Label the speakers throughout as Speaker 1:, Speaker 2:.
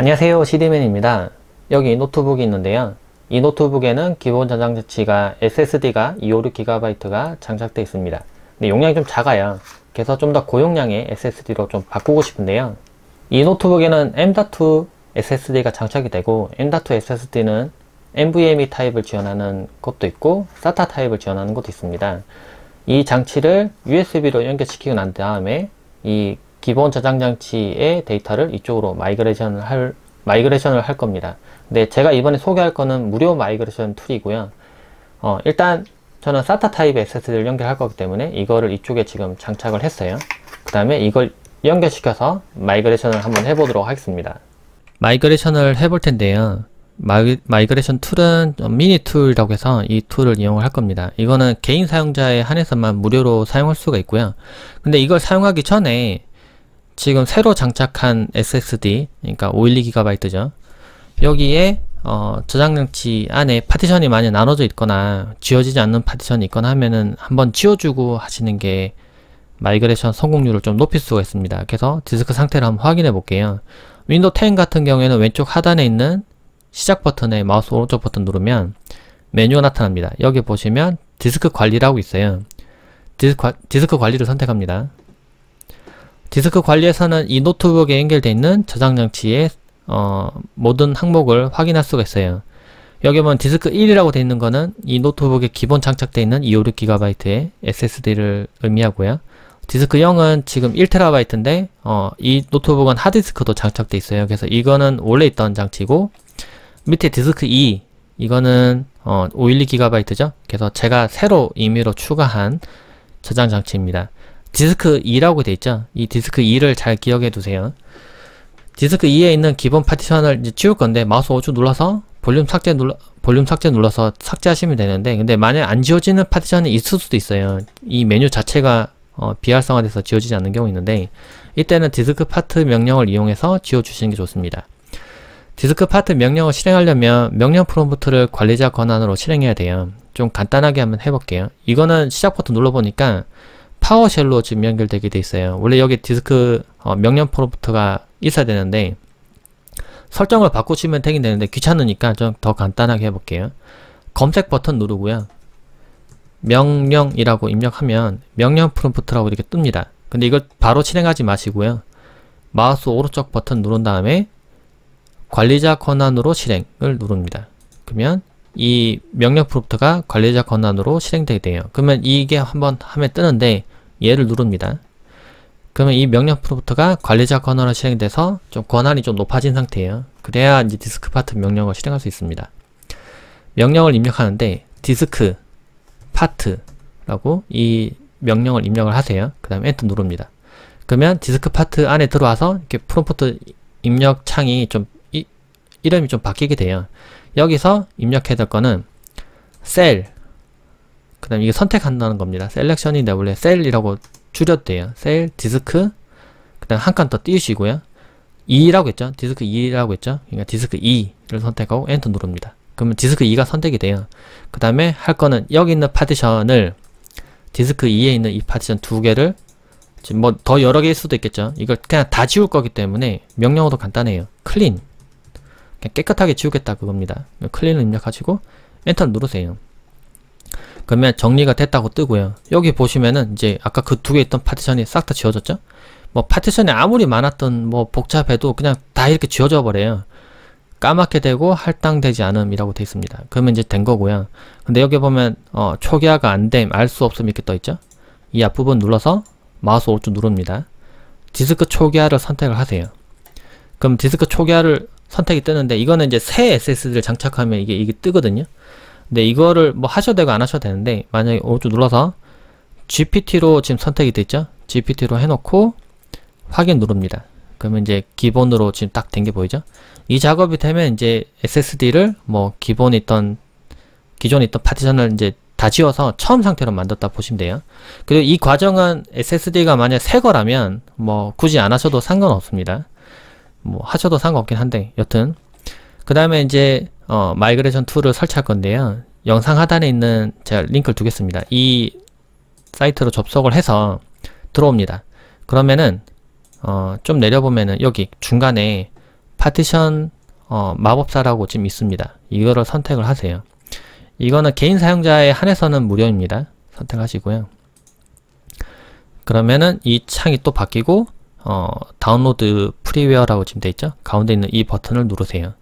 Speaker 1: 안녕하세요 CD맨입니다. 여기 노트북이 있는데요. 이 노트북에는 기본 저장 장치가 SSD가 256GB가 장착되어 있습니다. 근데 용량이 좀 작아요. 그래서 좀 더 고용량의 SSD로 좀 바꾸고 싶은데요. 이 노트북에는 M.2 SSD가 장착이 되고 M.2 SSD는 NVMe 타입을 지원하는 것도 있고 SATA 타입을 지원하는 것도 있습니다. 이 장치를 USB로 연결시키고 난 다음에 이 기본 저장 장치의 데이터를 이쪽으로 migration을 할 migration을 할 겁니다. 근데 제가 이번에 소개할 거는 무료 migration tool이고요. 어, 일단 저는 SATA 타입의 SSD를 연결할 거기 때문에 이거를 이쪽에 지금 장착을 했어요. 그 다음에 이걸 연결시켜서 migration을 한번 해보도록 하겠습니다. migration을 해볼 텐데요. 마이, migration tool은 MiniTool이라고 해서 이 tool을 이용을 할 겁니다. 이거는 개인 사용자에 한해서만 무료로 사용할 수가 있고요. 근데 이걸 사용하기 전에 지금 새로 장착한 SSD 그러니까 512GB죠. 여기에 어, 저장장치 안에 파티션이 많이 나눠져 있거나 지워지지 않는 파티션이 있거나 하면은 한번 지워주고 하시는 게 migration 성공률을 좀 높일 수가 있습니다. 그래서 디스크 상태를 한번 확인해 볼게요. 윈도우 10 같은 경우에는 왼쪽 하단에 있는 시작 버튼에 마우스 오른쪽 버튼 누르면 메뉴가 나타납니다. 여기 보시면 디스크 관리라고 있어요. 디스크, 디스크 관리를 선택합니다 디스크 관리에서는 이 노트북에 연결되어 있는 저장 장치의 어, 모든 항목을 확인할 수가 있어요. 여기 보면 디스크 1이라고 되어 있는 거는 이 노트북에 기본 장착되어 있는 256GB의 SSD를 의미하고요. 디스크 0은 지금 1TB인데 어, 이 노트북은 하드디스크도 장착되어 있어요. 그래서 이거는 원래 있던 장치고 밑에 디스크 2 이거는 어, 512GB죠. 그래서 제가 새로 임의로 추가한 저장 장치입니다. 디스크 2라고 되어 있죠. 이 디스크 2를 잘 기억해 두세요. 디스크 2에 있는 기본 파티션을 이제 지울 건데 마우스 오른쪽 눌러서 볼륨 삭제 눌러 볼륨 삭제 눌러서 삭제하시면 되는데 근데 만약 안 지워지는 파티션이 있을 수도 있어요. 이 메뉴 자체가 어, 비활성화돼서 지워지지 않는 경우 있는데 이때는 diskpart 명령을 이용해서 지워주시는 게 좋습니다. diskpart 명령을 실행하려면 명령 프롬프트를 관리자 권한으로 실행해야 돼요. 좀 간단하게 한번 해볼게요. 이거는 시작 버튼 눌러보니까 PowerShell로 지금 연결되게 돼 있어요. 원래 여기 디스크 어, 명령 프롬프트가 있어야 되는데 설정을 바꾸시면 되긴 되는데 귀찮으니까 좀 더 간단하게 해볼게요. 검색 버튼 누르고요. 명령이라고 입력하면 명령 프롬프트라고 이렇게 뜹니다. 근데 이걸 바로 실행하지 마시고요. 마우스 오른쪽 버튼 누른 다음에 관리자 권한으로 실행을 누릅니다. 그러면 이 명령 프롬프트가 관리자 권한으로 실행되게 돼요. 그러면 이게 한번 하면 뜨는데 얘를 누릅니다. 그러면 이 명령 프롬프트가 관리자 권한으로 실행돼서 좀 권한이 좀 높아진 상태예요. 그래야 이제 diskpart 명령을 실행할 수 있습니다. 명령을 입력하는데 diskpart라고 이 명령을 입력을 하세요. 그 다음에 엔터 누릅니다. 그러면 diskpart 안에 들어와서 이렇게 프롬프트 입력 창이 좀 이, 이름이 좀 바뀌게 돼요. 여기서 입력해야 될 거는 sel, 그 다음에 이게 선택한다는 겁니다. selection인데 원래 sel이라고 줄였대요. sel, disk, 그 다음 한 칸 더 띄우시고요. 2라고 했죠? 디스크 2라고 했죠? 그러니까 디스크 2를 선택하고 엔터 누릅니다. 그러면 디스크 2가 선택이 돼요. 그 다음에 할 거는 여기 있는 파티션을 디스크 2에 있는 이 파티션 두 개를 지금 뭐 더 여러 개일 수도 있겠죠. 이걸 그냥 다 지울 거기 때문에 명령어도 간단해요. clean 그냥 깨끗하게 지우겠다 그겁니다. clean을 입력하시고 엔터 누르세요. 그러면 정리가 됐다고 뜨고요. 여기 보시면은 이제 아까 그 두 개 있던 파티션이 싹 다 지워졌죠? 뭐 파티션이 아무리 많았던 뭐 복잡해도 그냥 다 이렇게 지워져 버려요. 까맣게 되고 할당되지 않음이라고 되어 있습니다. 그러면 이제 된 거고요. 근데 여기 보면 어, 초기화가 안 됨, 알 수 없음 이렇게 떠 있죠? 이 앞부분 눌러서 마우스 오른쪽 누릅니다. 디스크 초기화를 선택을 하세요. 그럼 디스크 초기화를 선택이 뜨는데 이거는 이제 새 SSD를 장착하면 이게 이게 뜨거든요. 근데 이거를 뭐 하셔도 되고 안 하셔도 되는데 만약에 오른쪽 눌러서 GPT로 지금 선택이 됐죠? GPT로 해놓고 확인 누릅니다. 그러면 이제 기본으로 지금 딱 된 게 보이죠? 이 작업이 되면 이제 SSD를 뭐 기본에 있던 기존에 있던 파티션을 이제 다 지워서 처음 상태로 만들었다 보시면 돼요. 그리고 이 과정은 SSD가 만약 새 거라면 뭐 굳이 안 하셔도 상관없습니다. 뭐 하셔도 상관없긴 한데 여튼 그 다음에 이제 어, migration tool을 설치할 건데요. 영상 하단에 있는 제가 링크를 두겠습니다. 이 사이트로 접속을 해서 들어옵니다. 그러면은 어, 좀 내려보면은 여기 중간에 파티션 어, 마법사라고 지금 있습니다. 이거를 선택을 하세요. 이거는 개인 사용자에 한해서는 무료입니다. 선택하시고요. 그러면은 이 창이 또 바뀌고 어, download freeware라고 지금 돼 있죠? 가운데 있는 이 버튼을 누르세요.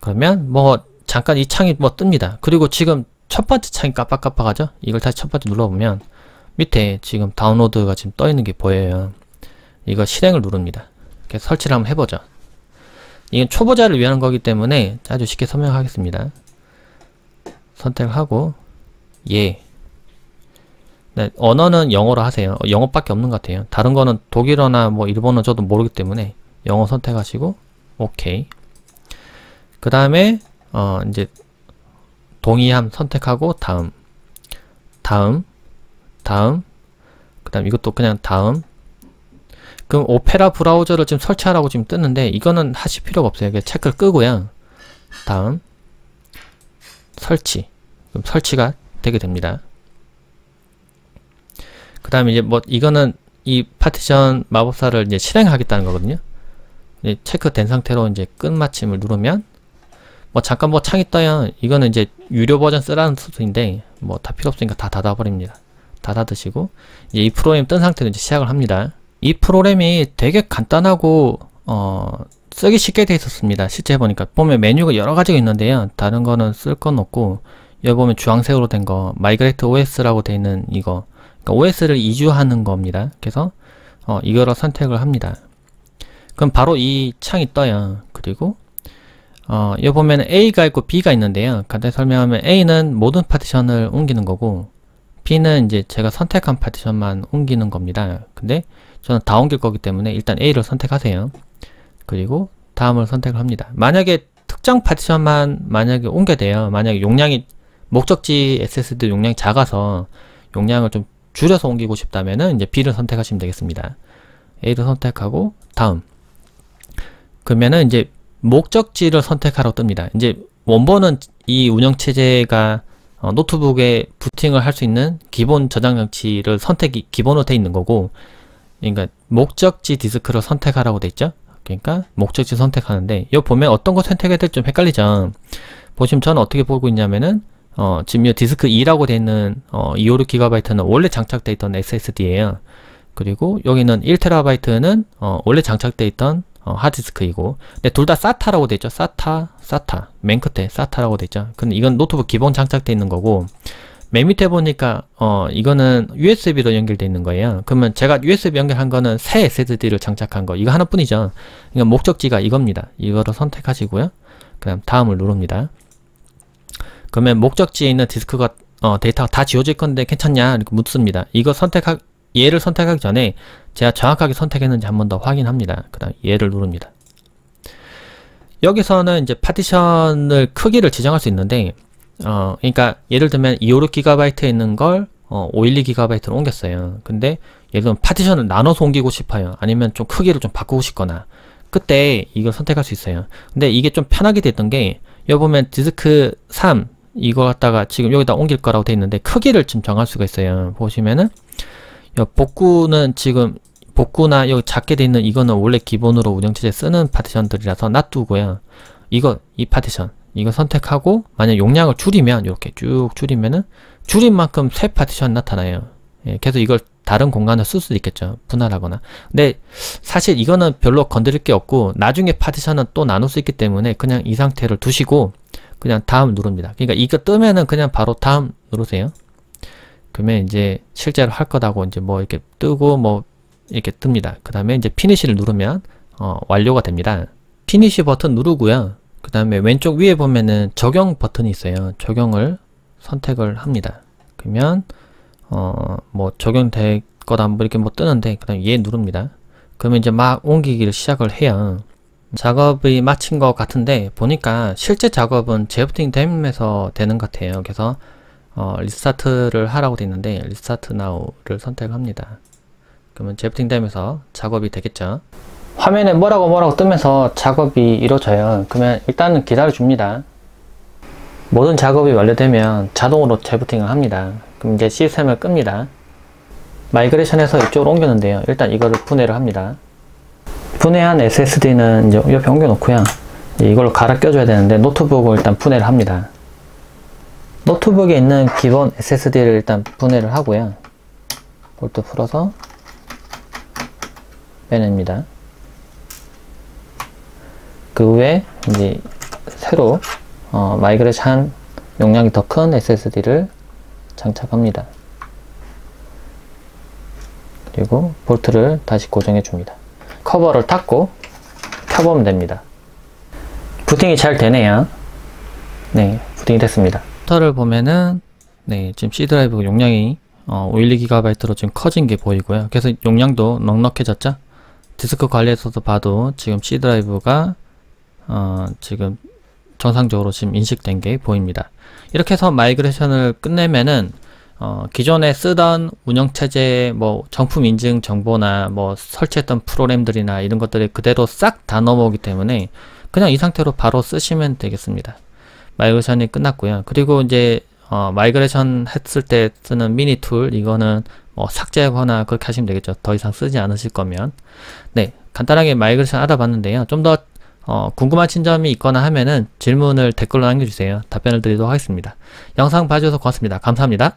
Speaker 1: 그러면 뭐 잠깐 이 창이 뭐 뜹니다. 그리고 지금 첫 번째 창이 깜빡깜빡하죠? 이걸 다시 첫 번째 눌러보면 밑에 지금 다운로드가 지금 떠 있는 게 보여요. 이거 실행을 누릅니다. 그래서 설치를 한번 해보죠. 이건 초보자를 위한 거기 때문에 아주 쉽게 설명하겠습니다. 선택하고 예. 네, 언어는 영어로 하세요. 영어밖에 없는 것 같아요. 다른 거는 독일어나 뭐 일본어 저도 모르기 때문에 영어 선택하시고 오케이. 그 다음에 어 이제 동의함 선택하고 다음 다음 다음 그 다음 이것도 그냥 다음 그럼 오페라 브라우저를 지금 설치하라고 지금 뜨는데 이거는 하실 필요가 없어요. 체크를 끄고요. 다음 설치 그럼 설치가 되게 됩니다. 그 다음에 이제 뭐 이거는 이 파티션 마법사를 이제 실행하겠다는 거거든요. 체크된 상태로 이제 끝마침을 누르면 뭐 잠깐 뭐 창이 떠요. 이거는 이제 유료 버전 쓰라는 수준인데 뭐 다 필요 없으니까 다 닫아버립니다. 닫아두시고 이제 이 프로그램 뜬 상태로 이제 시작을 합니다. 이 프로그램이 되게 간단하고 어 쓰기 쉽게 되어 있었습니다. 실제 해보니까 보면 메뉴가 여러 가지가 있는데요. 다른 거는 쓸 건 없고 여기 보면 주황색으로 된 거 Migrate OS라고 되어 있는 이거 그러니까 OS를 이주하는 겁니다. 그래서 어, 이거를 선택을 합니다. 그럼 바로 이 창이 떠요. 그리고 어, 여기 보면 A가 있고 B가 있는데요. 간단히 설명하면 A는 모든 파티션을 옮기는 거고 B는 이제 제가 선택한 파티션만 옮기는 겁니다. 근데 저는 다 옮길 거기 때문에 일단 A를 선택하세요. 그리고 다음을 선택을 합니다. 만약에 특정 파티션만 만약에 옮겨야 돼요. 만약에 용량이 목적지 SSD 용량이 작아서 용량을 좀 줄여서 옮기고 싶다면은 이제 B를 선택하시면 되겠습니다. A를 선택하고 다음 그러면은 이제 목적지를 선택하라고 뜹니다. 이제 원본은 이 운영체제가 어, 노트북에 부팅을 할 수 있는 기본 저장 장치를 선택이 기본으로 돼 있는 거고 그러니까 목적지 디스크를 선택하라고 돼 있죠. 그러니까 목적지 선택하는데 여기 보면 어떤 거 선택해야 될지 좀 헷갈리죠. 보시면 저는 어떻게 보고 있냐면은 어, 지금 이 디스크 2라고 되어 있는 어, 256GB는 원래 장착되어 있던 SSD예요. 그리고 여기는 1TB는 어, 원래 장착되어 있던 어, 하드디스크이고 근데 둘다 SATA라고 되어 있죠. SATA, SATA 맨 끝에 SATA라고 되어 있죠. 근데 이건 노트북 기본 장착되어 있는 거고 맨 밑에 보니까 어 이거는 USB로 연결되어 있는 거예요. 그러면 제가 USB 연결한 거는 새 SSD를 장착한 거 이거 하나뿐이죠. 그러니까 목적지가 이겁니다. 이거를 선택하시고요. 그 다음 다음을 누릅니다. 그러면 목적지에 있는 디스크가 어, 데이터가 다 지워질 건데 괜찮냐 이렇게 묻습니다. 이거 선택하 얘를 선택하기 전에 제가 정확하게 선택했는지 한 번 더 확인합니다. 그 다음 얘를 누릅니다. 여기서는 이제 파티션을 크기를 지정할 수 있는데 어 그러니까 예를 들면 256GB에 있는 걸 어, 512GB로 옮겼어요. 근데 예를 들면 파티션을 나눠서 옮기고 싶어요. 아니면 좀 크기를 좀 바꾸고 싶거나 그때 이걸 선택할 수 있어요. 근데 이게 좀 편하게 됐던 게 여기 보면 디스크 3 이거 갖다가 지금 여기다 옮길 거라고 되어 있는데 크기를 좀 정할 수가 있어요. 보시면은 복구는 지금 복구나 여기 작게 되어 있는 이거는 원래 기본으로 운영체제 쓰는 파티션들이라서 놔두고요. 이거 이 파티션 이거 선택하고 만약 용량을 줄이면 이렇게 쭉 줄이면은 줄인 만큼 새 파티션 나타나요. 예, 그래서 이걸 다른 공간을 쓸 수도 있겠죠. 분할하거나. 근데 사실 이거는 별로 건드릴 게 없고 나중에 파티션은 또 나눌 수 있기 때문에 그냥 이 상태를 두시고 그냥 다음 누릅니다. 그러니까 이거 뜨면은 그냥 바로 다음 누르세요. 그러면 이제 실제로 할 거다고 이제 뭐 이렇게 뜨고 뭐 이렇게 뜹니다. 그 다음에 이제 Finish를 누르면 어, 완료가 됩니다. Finish 버튼 누르고요. 그 다음에 왼쪽 위에 보면은 적용 버튼이 있어요. 적용을 선택을 합니다. 그러면 어, 뭐 적용될 거다 뭐 이렇게 뭐 뜨는데 그 다음에 예 누릅니다. 그러면 이제 막 옮기기를 시작을 해요. 작업이 마친 것 같은데 보니까 실제 작업은 재부팅 되면서 되는 것 같아요. 그래서 어, restart를 하라고 되어 있는데 restart now를 선택합니다. 그러면 재부팅 되면서 작업이 되겠죠. 화면에 뭐라고 뭐라고 뜨면서 작업이 이루어져요. 그러면 일단은 기다려 줍니다. 모든 작업이 완료되면 자동으로 재부팅을 합니다. 그럼 이제 시스템을 끕니다. migration해서 이쪽으로 옮겼는데요. 일단 이거를 분해를 합니다. 분해한 SSD는 옆에 옮겨놓고요. 이걸로 갈아 껴줘야 되는데 노트북을 일단 분해를 합니다. 노트북에 있는 기본 SSD를 일단 분해를 하고요. 볼트 풀어서 빼냅니다. 그 후에 이제 새로 어, migration 용량이 더 큰 SSD를 장착합니다. 그리고 볼트를 다시 고정해 줍니다. 커버를 닫고 켜보면 됩니다. 부팅이 잘 되네요. 네, 부팅이 됐습니다. 컴퓨터를 보면은 네, 지금 C 드라이브 용량이 어, 512GB로 지금 커진 게 보이고요. 그래서 용량도 넉넉해졌죠? 디스크 관리에서도 봐도 지금 C 드라이브가 어, 지금 정상적으로 지금 인식된 게 보입니다. 이렇게 해서 migration을 끝내면은 어, 기존에 쓰던 운영체제 뭐 정품 인증 정보나 뭐 설치했던 프로그램들이나 이런 것들이 그대로 싹 다 넘어오기 때문에 그냥 이 상태로 바로 쓰시면 되겠습니다. migration이 끝났고요. 그리고 이제 어, migration 했을 때 쓰는 MiniTool 이거는 뭐 삭제하거나 그렇게 하시면 되겠죠. 더 이상 쓰지 않으실 거면 네 간단하게 migration 알아봤는데요. 좀더 어, 궁금하신 점이 있거나 하면은 질문을 댓글로 남겨주세요. 답변을 드리도록 하겠습니다. 영상 봐주셔서 고맙습니다. 감사합니다.